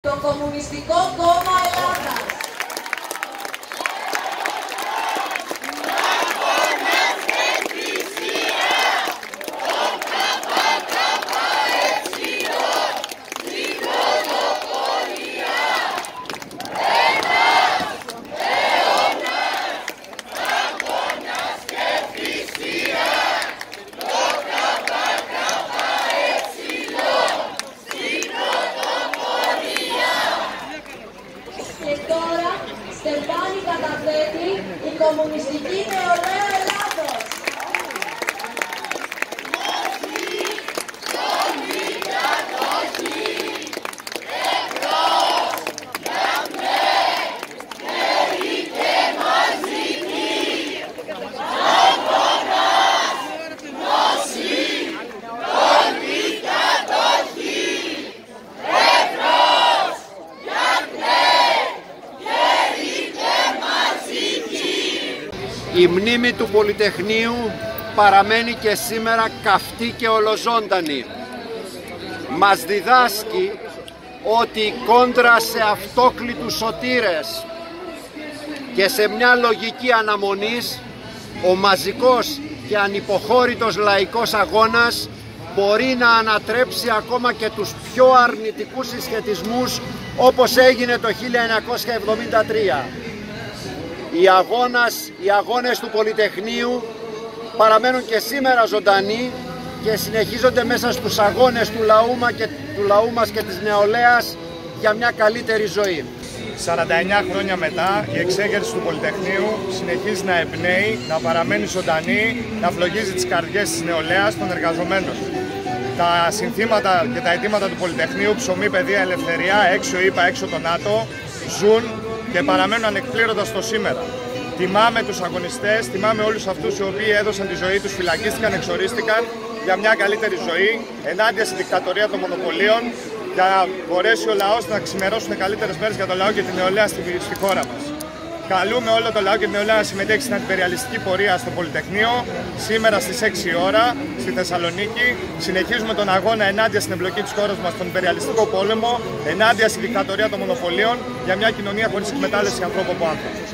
Το Κομμουνιστικό Κόμμα Ελλάδας. Και καταθέτει η Κομμουνιστική Νεολαία Η μνήμη του Πολυτεχνείου παραμένει και σήμερα καυτή και ολοζώντανη. Μας διδάσκει ότι η κόντρα σε αυτόκλητους σωτήρες και σε μια λογική αναμονής ο μαζικός και ανυποχώρητος λαϊκός αγώνας μπορεί να ανατρέψει ακόμα και τους πιο αρνητικούς συσχετισμούς όπως έγινε το 1973. Οι, αγώνας, οι αγώνες του Πολυτεχνείου παραμένουν και σήμερα ζωντανοί και συνεχίζονται μέσα στους αγώνες του λαού, μα και, του λαού μας και της νεολαίας για μια καλύτερη ζωή. 49 χρόνια μετά η εξέγερση του Πολυτεχνείου συνεχίζει να εμπνέει, να παραμένει ζωντανή, να φλογίζει τις καρδιές της νεολαίας των εργαζομένων. Τα συνθήματα και τα αιτήματα του Πολυτεχνείου, ψωμί, παιδεία, ελευθερία, έξω είπα, έξω το ΝΑΤΟ, ζουν και παραμένουν ανεκπλήρωτα στο σήμερα. Τιμάμε τους αγωνιστές, τιμάμε όλους αυτούς οι οποίοι έδωσαν τη ζωή τους, φυλακίστηκαν, εξορίστηκαν για μια καλύτερη ζωή, ενάντια στη δικτατορία των μονοπωλίων, για να μπορέσει ο λαός να ξημερώσουν καλύτερες μέρες για το λαό και την νεολαία στη, στη χώρα μας. Καλούμε όλο το λαό και την νεολαία να συμμετέχει στην αντιπεριαλιστική πορεία στο Πολυτεχνείο σήμερα στις 6 ώρα στη Θεσσαλονίκη. Συνεχίζουμε τον αγώνα ενάντια στην εμπλοκή της χώρας μας στον υπεριαλιστικό πόλεμο, ενάντια στη δικτατορία των μονοπωλίων για μια κοινωνία χωρίς εκμετάλλευση ανθρώπου από άνθρωπος.